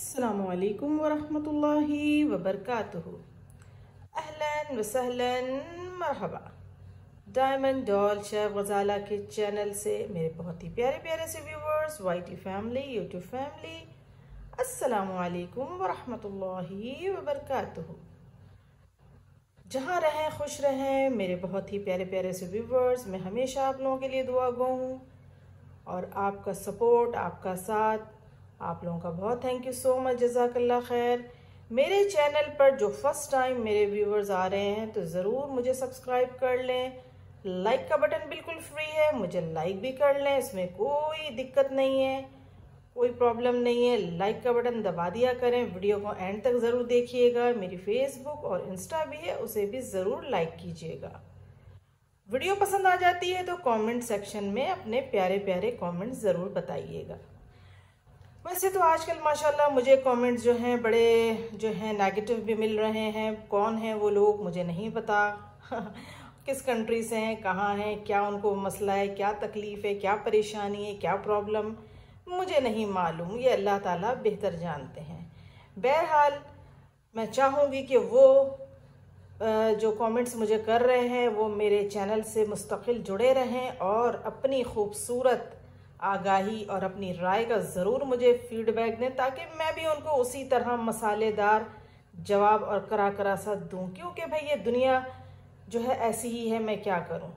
असलकम वरहमतुल्लाहि वबरकातुहु अहलन वसहलन मरहबा diamond doll chef गजाला के चैनल से मेरे बहुत ही प्यारे प्यारे से viewers YT family YouTube family अस्सलाम वालेकुम वरहमतुल्लाहि वबरकातुहु जहाँ रहें, खुश रहें, मेरे बहुत ही प्यारे प्यारे से व्यूवर्स मैं हमेशा आप लोगों के लिए दुआ गो हूँ। और आपका सपोर्ट आपका साथ आप लोगों का बहुत थैंक यू सो मच जजाकल्ला खैर। मेरे चैनल पर जो फ़र्स्ट टाइम मेरे व्यूवर्स आ रहे हैं तो ज़रूर मुझे सब्सक्राइब कर लें। लाइक का बटन बिल्कुल फ्री है, मुझे लाइक भी कर लें, इसमें कोई दिक्कत नहीं है, कोई प्रॉब्लम नहीं है। लाइक का बटन दबा दिया करें वीडियो को एंड तक ज़रूर देखिएगा। मेरी फेसबुक और इंस्टा भी है, उसे भी ज़रूर लाइक कीजिएगा। वीडियो पसंद आ जाती है तो कमेंट सेक्शन में अपने प्यारे प्यारे कमेंट्स ज़रूर बताइएगा। वैसे तो आजकल, माशाल्लाह, मुझे कमेंट्स जो हैं, बड़े जो हैं नेगेटिव भी मिल रहे हैं। कौन हैं वो लोग, मुझे नहीं पता। किस कंट्री से हैं, कहाँ हैं, क्या उनको मसला है, क्या तकलीफ़ है, क्या परेशानी है, क्या प्रॉब्लम मुझे नहीं मालूम। ये अल्लाह ताला बेहतर जानते हैं। बहरहाल, मैं चाहूँगी कि वो जो कमेंट्स मुझे कर रहे हैं, वो मेरे चैनल से मुस्तकिल जुड़े रहें और अपनी खूबसूरत आगाही और अपनी राय का ज़रूर मुझे फीडबैक दें ताकि मैं भी उनको उसी तरह मसालेदार जवाब और करा करा सा दूँ क्योंकि भाई, ये दुनिया जो है ऐसी ही है, मैं क्या करूँ?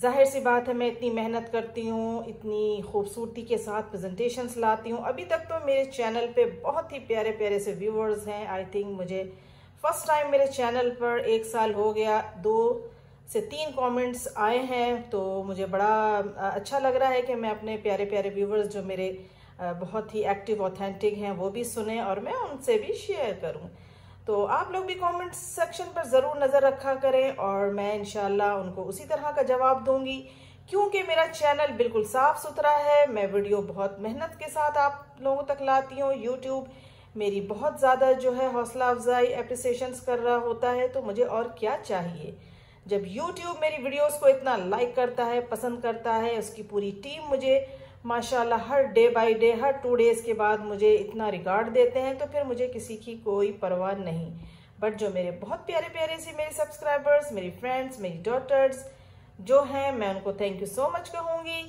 ज़ाहिर सी बात है, मैं इतनी मेहनत करती हूँ, इतनी खूबसूरती के साथ प्रेजेंटेशंस लाती हूँ। अभी तक तो मेरे चैनल पे बहुत ही प्यारे प्यारे से व्यूवर्स हैं। आई थिंक मुझे फ़र्स्ट टाइम मेरे चैनल पर एक साल हो गया, दो से तीन कमेंट्स आए हैं तो मुझे बड़ा अच्छा लग रहा है कि मैं अपने प्यारे प्यारे व्यूवर्स जो मेरे बहुत ही एक्टिव ऑथेंटिक हैं, वो भी सुने और मैं उनसे भी शेयर करूँ। तो आप लोग भी कमेंट सेक्शन पर ज़रूर नज़र रखा करें और मैं इनशाला उनको उसी तरह का जवाब दूँगी। क्योंकि मेरा चैनल बिल्कुल साफ़ सुथरा है, मैं वीडियो बहुत मेहनत के साथ आप लोगों तक लाती हूँ। यूट्यूब मेरी बहुत ज़्यादा जो है हौसला अफजाई अप्रिसिएशन कर रहा होता है तो मुझे और क्या चाहिए? जब YouTube मेरी वीडियोस को इतना लाइक करता है, पसंद करता है, उसकी पूरी टीम मुझे, माशाल्लाह, हर डे बाय डे हर टू डेज़ के बाद मुझे इतना रिगार्ड देते हैं तो फिर मुझे किसी की कोई परवाह नहीं। बट जो मेरे बहुत प्यारे प्यारे से मेरे सब्सक्राइबर्स मेरी फ्रेंड्स मेरी डॉटर्स जो हैं, मैं उनको थैंक यू सो मच कहूँगी।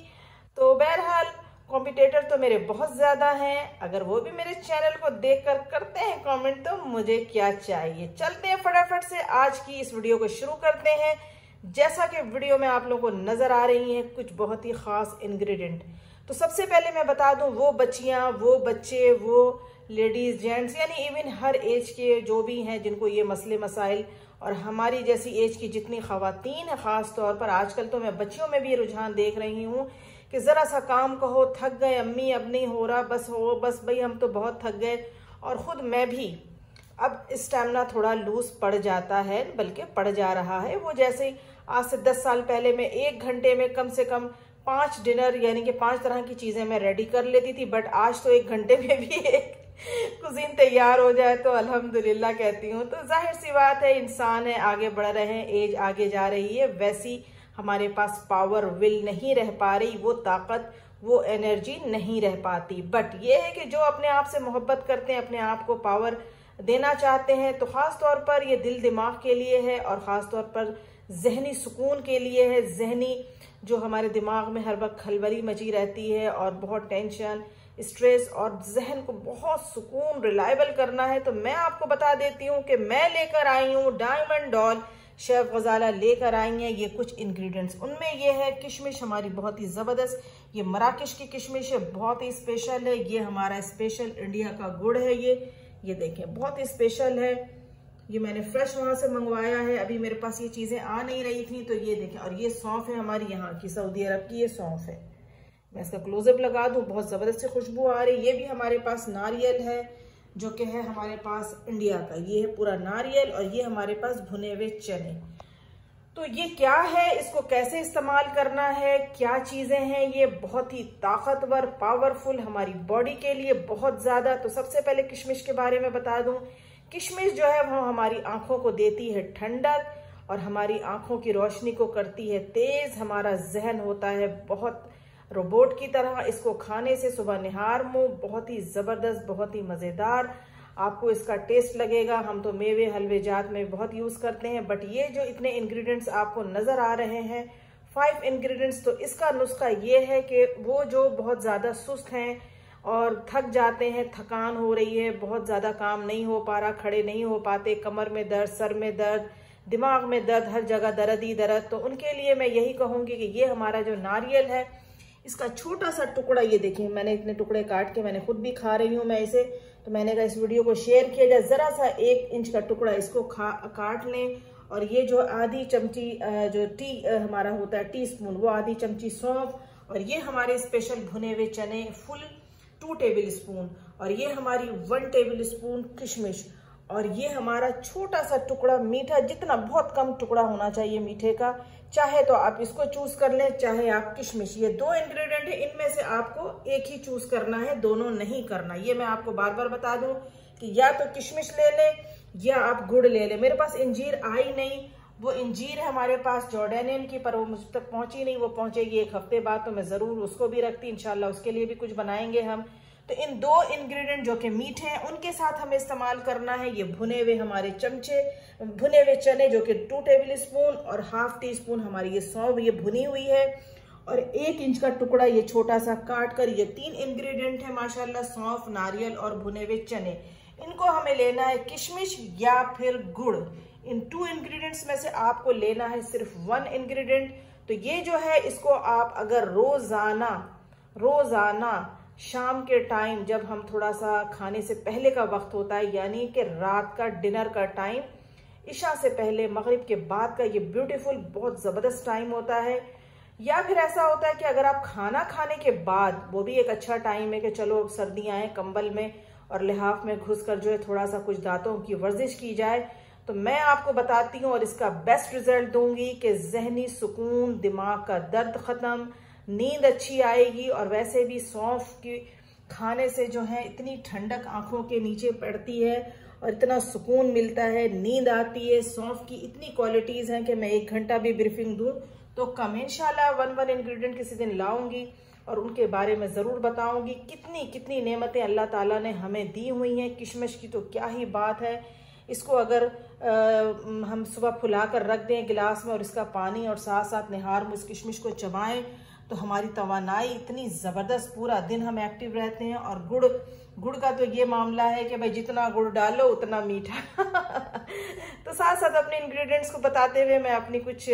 तो बहरहाल कॉम्पिटेटर तो मेरे बहुत ज़्यादा हैं। अगर वो भी मेरे चैनल को देखकर करते हैं कमेंट तो मुझे क्या चाहिए? चलते हैं फटाफट से। आज की इस वीडियो को शुरू करते हैं। जैसा कि वीडियो में आप लोगों को नज़र आ रही हैं कुछ बहुत ही खास इंग्रेडिएंट तो सबसे पहले मैं बता दूँ, वो बच्चियाँ, वो बच्चे, वो लेडीज़ जेंट्स यानी इवन हर एज के जो भी हैं, जिनको ये मसले मसाइल और हमारी जैसी एज की जितनी खातन है, ख़ास तौर पर आजकल तो मैं बच्चियों में भी रुझान देख रही हूँ कि ज़रा सा काम कहो, थक गए, अम्मी अब नहीं हो रहा, बस हो, बस भाई हम तो बहुत थक गए। और ख़ुद मैं भी, अब स्टेमिना थोड़ा लूज पड़ जाता है, बल्कि पड़ जा रहा है। वो जैसे आज से दस साल पहले मैं एक घंटे में कम से कम पाँच डिनर यानी कि पाँच तरह की चीज़ें मैं रेडी कर लेती थी बट आज तो एक घंटे में भी एक कुजीन तैयार हो जाए तो अल्हम्दुलिल्लाह कहती हूँ। तो ज़ाहिर सी बात है, इंसान है, आगे बढ़ रहे हैं एज आगे जा रही है, वैसी हमारे पास पावर विल नहीं रह पा रही, वो ताकत, वो एनर्जी नहीं रह पाती। बट ये है कि जो अपने आप से मोहब्बत करते हैं, अपने आप को पावर देना चाहते हैं तो ख़ास तौर पर ये दिल दिमाग के लिए है और ख़ास तौर पर जहनी सुकून के लिए है। जहनी जो हमारे दिमाग में हर वक्त खलबली मची रहती है और बहुत टेंशन स्ट्रेस और जहन को बहुत सुकून रिलायबल करना है तो मैं आपको बता देती हूँ कि मैं लेकर आई हूँ डायमंड डॉल शेफ गजाला लेकर आई हैं ये कुछ इंग्रेडिएंट्स उनमें ये है। किशमिश हमारी बहुत ही ज़बरदस्त। ये मराकश की किशमिश है, बहुत ही स्पेशल है। ये हमारा स्पेशल इंडिया का गुड़ है ये। ये देखें, बहुत ही स्पेशल है। ये मैंने फ्रेश वहाँ से मंगवाया है। अभी मेरे पास ये चीज़ें आ नहीं रही थी तो ये देखें। और ये सौंफ है हमारी यहाँ की, सऊदी अरब की ये सौंफ है। मैं इसका क्लोजअप लगा दूँ। बहुत ज़बरदस्त खुशबू आ रही है। ये भी हमारे पास नारियल है। जो कि है हमारे पास इंडिया का। ये है पूरा नारियल और ये हमारे पास भुने हुए चने। तो ये क्या है? इसको कैसे इस्तेमाल करना है? क्या चीज़ें हैं? ये बहुत ही ताकतवर पावरफुल हमारी बॉडी के लिए बहुत ज़्यादा। तो सबसे पहले किशमिश के बारे में बता दूँ। किशमिश जो है वो हमारी आँखों को देती है ठंडक और हमारी आँखों की रोशनी को करती है तेज। हमारा जहन होता है बहुत रोबोट की तरह इसको खाने से सुबह निहार मुँह, बहुत ही ज़बरदस्त, बहुत ही मज़ेदार। आपको इसका टेस्ट लगेगा। हम तो मेवे हलवे जात में बहुत यूज़ करते हैं। बट ये जो इतने इंग्रेडिएंट्स आपको नज़र आ रहे हैं फाइव इंग्रेडिएंट्स तो इसका नुस्खा ये है कि वो जो बहुत ज़्यादा सुस्त हैं और थक जाते हैं, थकान हो रही है, बहुत ज़्यादा काम नहीं हो पा रहा, खड़े नहीं हो पाते, कमर में दर्द, सर में दर्द, दिमाग में दर्द, हर जगह दर्द ही दर्द। तो उनके लिए मैं यही कहूँगी कि ये हमारा जो नारियल है इसका छोटा सा टुकड़ा ये देखिए मैंने इतने टुकड़े काट के मैंने खुद भी खा रही हूँ मैं इसे। तो मैंने कहा इस वीडियो को शेयर किया जाए। ज़रा सा एक इंच का टुकड़ा इसको खा, काट लें। और ये जो आधी चमची जो टी हमारा होता है टी स्पून वो आधी चमची सौंफ और ये हमारे स्पेशल भुने हुए चने, फुल टू टेबल स्पून और ये हमारी वन टेबल स्पून किशमिश। और ये हमारा छोटा सा टुकड़ा मीठा, जितना बहुत कम टुकड़ा होना चाहिए मीठे का। चाहे तो आप इसको चूज़ कर लें, चाहे आप किशमिश। ये दो इंग्रेडिएंट है, इनमें से आपको एक ही चूज़ करना है, दोनों नहीं करना। ये मैं आपको बार बार बता दूँ कि या तो किशमिश ले लें, या आप गुड़ ले लें। मेरे पास इंजीर आई नहीं। वो इंजीर है हमारे पास, जॉर्डेनियन की, पर वो मुझ तक पहुँची नहीं। वो पहुंचेगी एक हफ़्ते बाद तो मैं ज़रूर उसको भी रखती, इंशाल्लाह उसके लिए भी कुछ बनाएँगे हम। तो इन दो इंग्रेडिएंट जो कि मीठे हैं, उनके साथ हमें इस्तेमाल करना है ये भुने हुए हमारे चमचे भुने हुए चने जो कि टू टेबल स्पून और हाफ़ टी स्पून हमारी ये सौंफ ये भुनी हुई है। और एक इंच का टुकड़ा ये छोटा सा काट कर ये तीन इंग्रेडिएंट है, माशाल्लाह, सौंफ, नारियल और भुने हुए चने। इनको हमें लेना है किशमिश या फिर गुड़। इन टू इंग्रेडिएंट्स में से आपको लेना है सिर्फ़ वन इंग्रेडिएंट तो ये जो है, इसको आप अगर रोज़ाना रोज़ाना शाम के टाइम जब हम थोड़ा सा खाने से पहले का वक्त होता है, यानी कि रात का डिनर का टाइम ईशा से पहले मगरिब के बाद का ये ब्यूटीफुल, बहुत ज़बरदस्त टाइम होता है। या फिर ऐसा होता है कि अगर आप खाना खाने के बाद, वो भी एक अच्छा टाइम है कि चलो अब सर्दियाँ हैं कंबल में और लिहाफ में घुस कर जो है थोड़ा सा कुछ दांतों की वर्जिश की जाए तो मैं आपको बताती हूँ और इसका बेस्ट रिज़ल्ट दूँगी कि जहनी सुकून, दिमाग का दर्द ख़त्म नींद अच्छी आएगी और वैसे भी सौंफ की खाने से जो है इतनी ठंडक आँखों के नीचे पड़ती है और इतना सुकून मिलता है नींद आती है सौंफ की इतनी क्वालिटीज़ हैं कि मैं एक घंटा भी ब्रीफिंग दूँ तो कम इंशाल्लाह वन वन इंग्रेडिएंट किसी दिन लाऊँगी और उनके बारे में ज़रूर बताऊँगी कितनी कितनी नेमतें अल्लाह ताला ने हमें दी हुई हैं किशमिश की तो क्या ही बात है। इसको अगर आ, हम सुबह फुला कर रख दें गिलास में और इसका पानी और साथ साथ निहार में उस किशमिश को चबाएँ तो हमारी तोानाई इतनी ज़बरदस्त पूरा दिन हम एक्टिव रहते हैं और गुड़ गुड़ का तो ये मामला है कि भाई जितना गुड़ डालो, उतना मीठा। तो साथ साथ अपने इंग्रेडिएंट्स को बताते हुए मैं अपनी कुछ,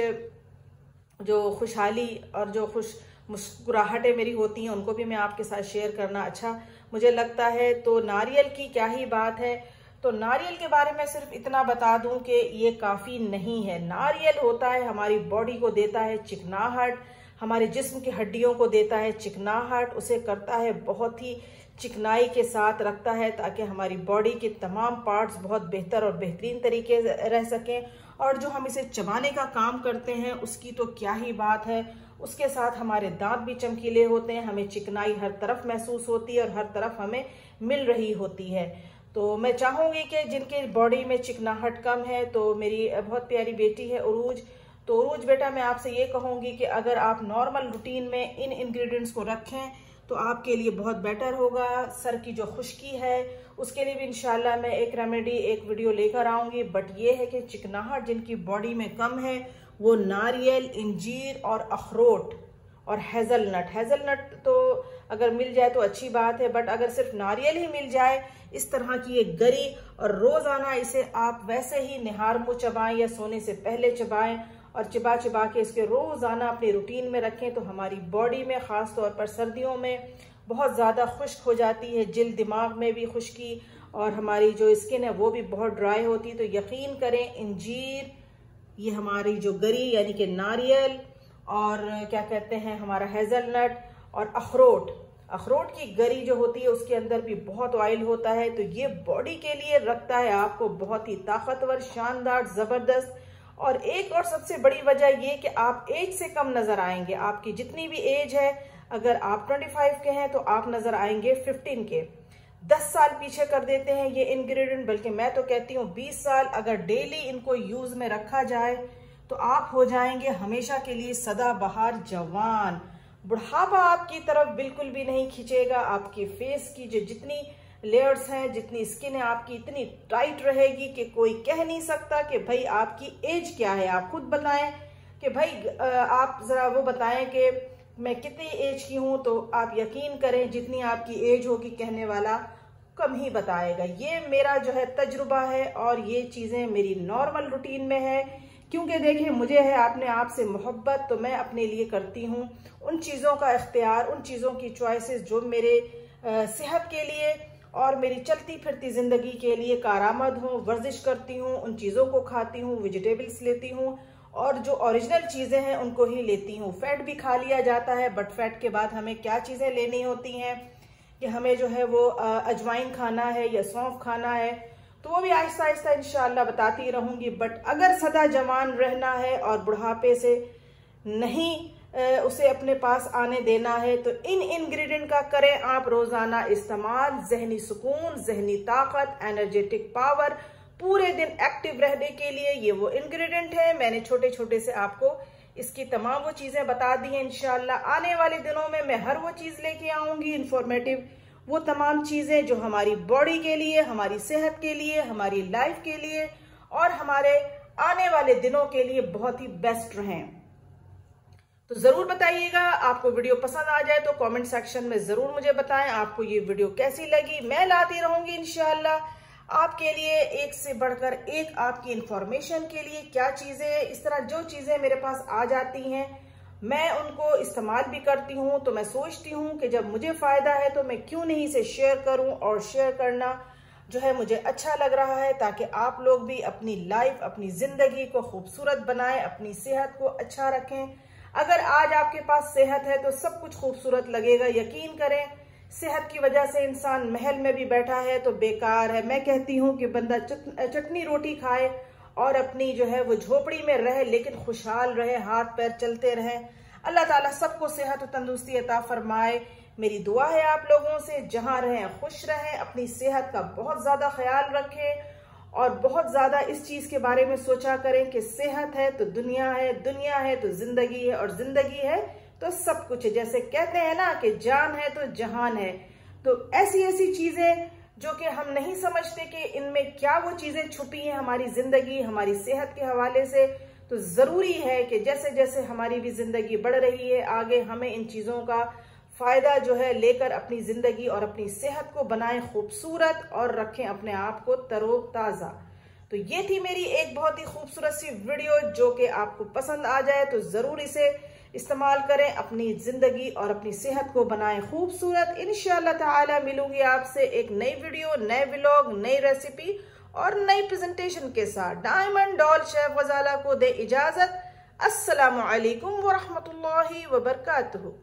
जो खुशहाली और जो खुश, मुस्कुराहटें मेरी होती हैं, उनको भी मैं आपके साथ शेयर करना अच्छा मुझे लगता है तो नारियल की क्या ही बात है। तो नारियल के बारे में सिर्फ़ इतना बता दूँ कि ये काफ़ी नहीं है। नारियल होता है, हमारी बॉडी को देता है चिकनाहट हमारे जिस्म की हड्डियों को देता है, चिकनाहट उसे करता है, बहुत ही चिकनाई के साथ रखता है ताकि हमारी बॉडी के तमाम पार्ट्स बहुत बेहतर और बेहतरीन तरीके रह सकें। और जो हम इसे चबाने का काम करते हैं, उसकी तो क्या ही बात है। उसके साथ हमारे दांत भी चमकीले होते हैं, हमें चिकनाई हर तरफ़ महसूस होती है और हर तरफ़ हमें मिल रही होती है। तो मैं चाहूँगी कि जिनके बॉडी में चिकनाहट कम है तो मेरी बहुत प्यारी बेटी है उरूज। तो रोज बेटा मैं आपसे ये कहूँगी कि अगर आप नॉर्मल रूटीन में इन इंग्रेडिएंट्स को रखें तो आपके लिए बहुत बेटर होगा। सर की जो खुश्की है, उसके लिए भी इंशाल्लाह मैं एक रेमेडी एक वीडियो लेकर आऊँगी। बट ये है कि चिकनाहट जिनकी बॉडी में कम है, वो नारियल, इंजीर और अखरोट और हेजलनट हेजलनट तो अगर मिल जाए तो अच्छी बात है बट अगर सिर्फ़ नारियल ही मिल जाए, इस तरह की एक गरी और रोज़ाना इसे आप वैसे ही निहार मुँह चबाएँ या सोने से पहले चबाएँ और चिबा चिबा के इसके रोज़ाना अपने रूटीन में रखें तो हमारी बॉडी में ख़ास तौर पर सर्दियों में, बहुत ज़्यादा खुश्क हो जाती है, जिल दिमाग में भी खुश्की और हमारी जो स्किन है वो भी बहुत ड्राई होती है। तो यकीन करें, इंजीर, ये हमारी जो गरी यानी कि नारियल और क्या कहते हैं, हमारा हेजलनट और अखरोट। अखरोट की गरी जो होती है उसके अंदर भी बहुत ऑयल होता है। तो ये बॉडी के लिए रखता है आपको बहुत ही ताकतवर, शानदार, ज़बरदस्त और एक और सबसे बड़ी वजह ये कि आप एज से कम नज़र आएँगे। आपकी जितनी भी एज है, अगर आप 25 के हैं तो आप नज़र आएँगे 15 के। 10 साल पीछे कर देते हैं ये इंग्रेडिएंट बल्कि मैं तो कहती हूँ 20 साल अगर डेली इनको यूज़ में रखा जाए तो आप हो जाएँगे हमेशा के लिए सदा बहार जवान। बुढ़ापा आपकी तरफ़ बिल्कुल भी नहीं खींचेगा। आपकी फेस की जो जितनी लेयर्स हैं, जितनी स्किन है आपकी, इतनी टाइट रहेगी कि कोई कह नहीं सकता कि भाई आपकी एज क्या है, आप खुद बताएँ कि भाई आप ज़रा वो बताएँ कि मैं कितनी एज की हूँ तो आप यकीन करें जितनी आपकी एज होगी कहने वाला कम ही बताएगा। ये मेरा जो है तजुर्बा है और ये चीज़ें मेरी नॉर्मल रूटीन में है। क्योंकि देखिए मुझे है अपने आप से मोहब्बत तो मैं अपने लिए करती हूँ। उन चीज़ों का इख्तियार, उन चीज़ों की चॉइसेस जो मेरे सेहत के लिए और मेरी चलती फिरती ज़िंदगी के लिए कारामद हूँ, वर्जिश करती हूँ, उन चीज़ों को खाती हूँ, वेजिटेबल्स लेती हूँ, और जो ओरिजिनल चीज़ें हैं उनको ही लेती हूँ। फैट भी खा लिया जाता है, बट फैट के बाद हमें क्या चीज़ें लेनी होती हैं? कि हमें जो है वो अजवाइन खाना है या सौंफ खाना है तो वो भी आहिस्ता आहिस्ता इंशाल्लाह बताती रहूँगी। बट अगर सदा जवान रहना है और बुढ़ापे से नहीं उसे अपने पास आने देना है तो इन इंग्रेडिएंट का करें आप रोज़ाना इस्तेमाल। जहनी सुकून, जहनी ताकत एनर्जेटिक पावर पूरे दिन एक्टिव रहने के लिए ये वो इंग्रेडिएंट है। मैंने छोटे छोटे से आपको इसकी तमाम वो चीज़ें बता दी हैं इनशाला आने वाले दिनों में मैं हर वो चीज़ लेके आऊँगी इंफॉर्मेटिव वो तमाम चीज़ें जो हमारी बॉडी के लिए, हमारी सेहत के लिए, हमारी लाइफ के लिए और हमारे आने वाले दिनों के लिए बहुत ही बेस्ट रहें। तो ज़रूर बताइएगा। आपको वीडियो पसंद आ जाए तो कमेंट सेक्शन में ज़रूर मुझे बताएँ आपको ये वीडियो कैसी लगी। मैं लाती रहूँगी इनशाला आपके लिए एक से बढ़कर एक आपकी इंफॉर्मेशन के लिए क्या चीज़ें, इस तरह जो चीज़ें मेरे पास आ जाती हैं, मैं उनको इस्तेमाल भी करती हूँ। तो मैं सोचती हूँ कि जब मुझे फ़ायदा है तो मैं क्यों नहीं इसे शेयर करूँ और शेयर करना जो है मुझे अच्छा लग रहा है, ताकि आप लोग भी अपनी लाइफ अपनी ज़िंदगी को खूबसूरत बनाएँ, अपनी सेहत को अच्छा रखें। अगर आज आपके पास सेहत है तो सब कुछ खूबसूरत लगेगा, यकीन करें। सेहत की वजह से इंसान महल में भी बैठा है तो बेकार है। मैं कहती हूँ कि बंदा चटनी रोटी खाए और अपनी जो है वो झोपड़ी में रहे, लेकिन खुशहाल रहे, हाथ पैर चलते रहे। अल्लाह ताला सबको सेहत और तंदुरुस्ती अता फरमाए। मेरी दुआ है आप लोगों से, जहाँ रहें, खुश रहें, अपनी सेहत का बहुत ज़्यादा ख्याल रखें। और बहुत ज़्यादा इस चीज़ के बारे में सोचा करें कि सेहत है तो दुनिया है दुनिया है तो ज़िंदगी है और ज़िंदगी है तो सब कुछ है। जैसे कहते हैं ना कि जान है तो जहान है। तो ऐसी ऐसी चीज़ें जो कि हम नहीं समझते कि इनमें क्या वो चीज़ें छुपी हैं हमारी ज़िंदगी, हमारी सेहत के हवाले से। तो ज़रूरी है कि जैसे जैसे हमारी भी ज़िंदगी बढ़ रही है, आगे हमें इन चीज़ों का फ़ायदा जो है लेकर अपनी ज़िंदगी और अपनी सेहत को बनाएँ खूबसूरत और रखें अपने आप को तरो ताज़ा तो ये थी मेरी एक बहुत ही खूबसूरत सी वीडियो जो कि आपको पसंद आ जाए तो ज़रूर इसे इस्तेमाल करें, अपनी ज़िंदगी और अपनी सेहत को बनाएँ खूबसूरत। इन ताला मिलूँगी आपसे एक नई वीडियो, नए ब्लॉग नई रेसिपी और नई प्रेजेंटेशन के साथ। डायमंड डॉल शेफ वजाला को दे इजाज़त। असलकम वालेकुम वरहमतुल्लाहि वबरकातुहू।